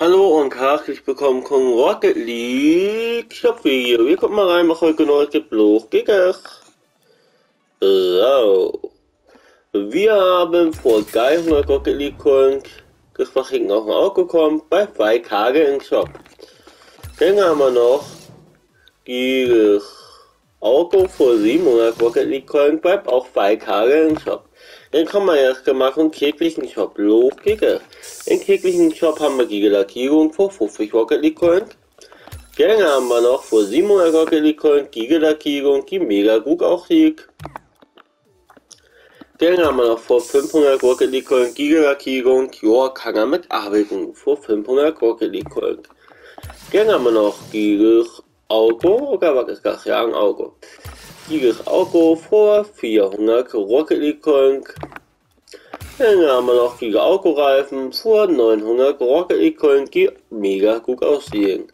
Hallo und herzlich willkommen zum Rocket League Shop Video. Wir gucken mal rein, was heute neu gibt. Los geht's. So. Wir haben vor geil 100 Rocket League Coins das hinten auf dem Auto kommt bei 2 Tage im Shop. Dann haben wir noch dieses Auto vor 700 Rocket League Coins bleibt auch 2 Tage im Shop. Dann kommen wir erst mal zum täglichen Shop. Los geht's. Im täglichen Shop haben wir die Lackierung für 50 Rocket League Coins. Dann haben wir noch für 700 Rocket League Coins die Lackierung, die mega gut aussieht. Dann haben wir noch für 500 Rocket League Coins die Lackierung, ja, kann er mitarbeiten. Für 500 Rocket League Coins. Dann haben wir noch dieses Auto, oder was ist das? Ja, ein Auto. Dieses Auto für 400 Rocket League. Dann haben wir noch die Autoreifen für 900 Rocket League die mega gut aussehen.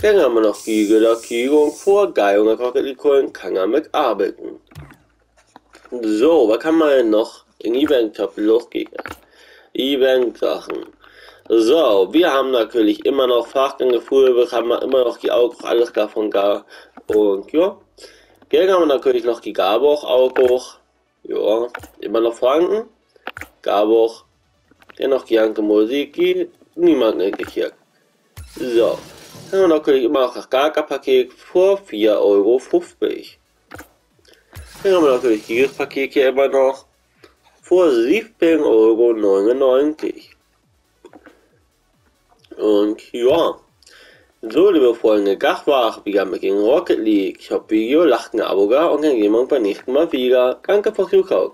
Dann haben wir noch die Lackierung für 300 Rocket League kann er mitarbeiten. So, was kann man denn noch in Event Shop losgehen? Event Sachen. So, wir haben natürlich immer noch Fachgänge, wir haben immer noch die Augen, alles davon gar. Und ja, Geld haben wir natürlich noch die Gaboch, Augoch. Ja, immer noch vorhanden. Gaboch. Dennoch die Anke Musik, die niemand interessiert. So, dann haben wir natürlich immer noch das Gaga-Paket für 4,50 Euro. Dann haben wir natürlich dieses Paket hier immer noch für 17,99 Euro. Und ja, so liebe Freunde, war's wieder mit dem Rocket League. Ich hoffe, Video lacht ein Abo und dann sehen wir uns beim nächsten Mal wieder. Danke fürs Zuschauen.